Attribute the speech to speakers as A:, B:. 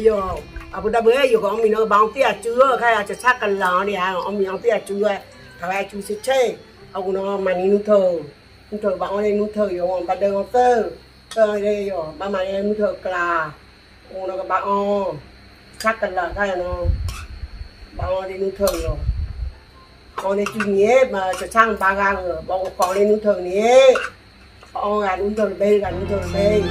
A: ayo abu da bơi yo à, ông mình nó bao tia à, chưa? Khai à, cho chắc cần lò đi à. Ông mình ông tia chưa? Thay ai chú sẽ chơi ông nó mà nín thờ nín thờ bảo nên nín thờ yo ông bắt đầu ông tơ tơ đây yo ba mày nên nín thờ cà ông nó bảo chắc cần lò khai nó bảo nên nín thờ rồi con này chú nhé, mà cho sang ba gang rồi bảo con nên nín thờ nhé. Ông gà nín thờ bê, gà nín thờ bê.